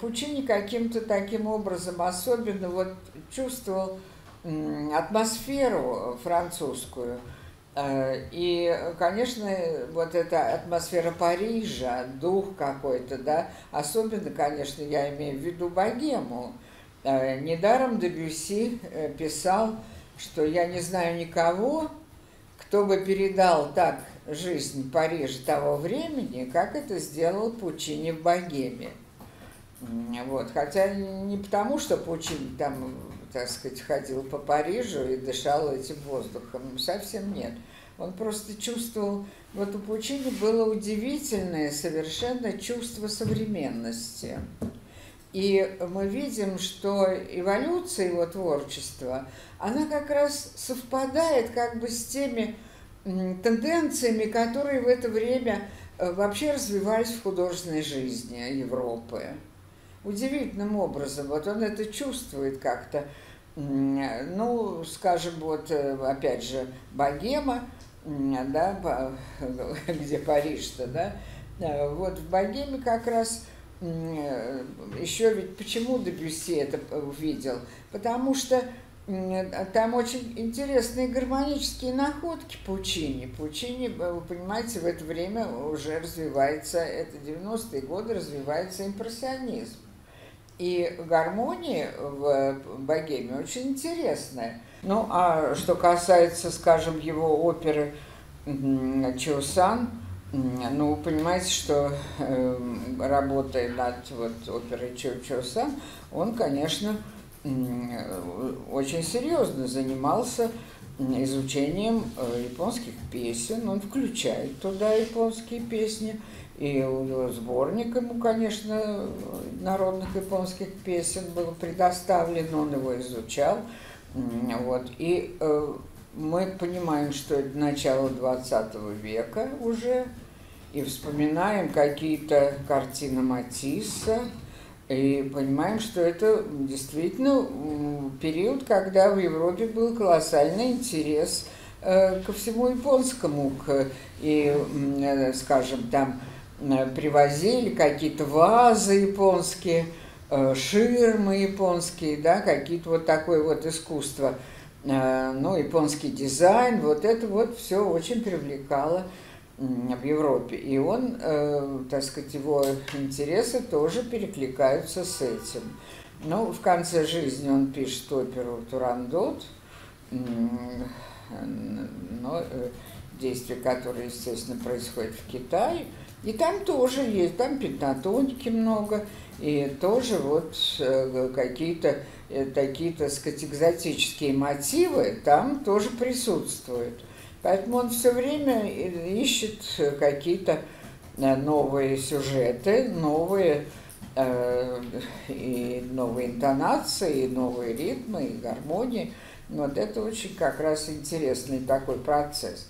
Пучини каким-то таким образом особенно вот чувствовал атмосферу французскую. Э, и, конечно, вот эта атмосфера Парижа, дух какой-то, да, особенно, конечно, я имею в виду богему. Э, недаром Дебюси э, писал, что я не знаю никого, кто бы передал так жизнь Парижа того времени, как это сделал Пучини в Богеме. Вот. Хотя не потому, что Пучини там, так сказать, ходил по Парижу и дышал этим воздухом, совсем нет. Он просто чувствовал, вот у Пучини было удивительное совершенно чувство современности. И мы видим, что эволюция его творчества, она как раз совпадает как бы с теми тенденциями, которые в это время э, вообще развивались в художественной жизни Европы. Удивительным образом, вот он это чувствует как-то. Ну, скажем, вот э, опять же, богема, да, где Париж-то, да, э, вот в богеме как раз еще ведь почему Дебюсси это увидел? Потому что там очень интересные гармонические находки Пучини. Пучини, вы понимаете, в это время уже развивается, это 90-е годы, развивается импрессионизм. И гармония в богеме очень интересная. Ну, а что касается, скажем, его оперы Чоусан, ну, понимаете, что э, работая над вот, оперой Чо Чоусан, он, конечно, очень серьезно занимался изучением э, японских песен. Он включает туда японские песни. И сборник ему, конечно, народных японских песен был предоставлен, он его изучал. Вот. И э, мы понимаем, что это начало 20 века уже, и вспоминаем какие-то картины Матисса, и понимаем, что это действительно период, когда в Европе был колоссальный интерес э, ко всему японскому, и, э, скажем, там э, привозили какие-то вазы японские, ширмы японские, да, какие-то вот такое вот искусство, ну, японский дизайн, вот это вот все очень привлекало в Европе. И он, э, так сказать, его интересы тоже перекликаются с этим. Ну, в конце жизни он пишет оперу «Турандот», но э, действие, которое, естественно, происходит в Китае. И там тоже есть, там пентатоники много, и тоже вот э, какие-то такие, так сказать, экзотические мотивы там тоже присутствуют. Поэтому он все время ищет какие-то э, новые сюжеты, новые э, и новые интонации, и новые ритмы, и гармонии. Вот это очень как раз интересный такой процесс.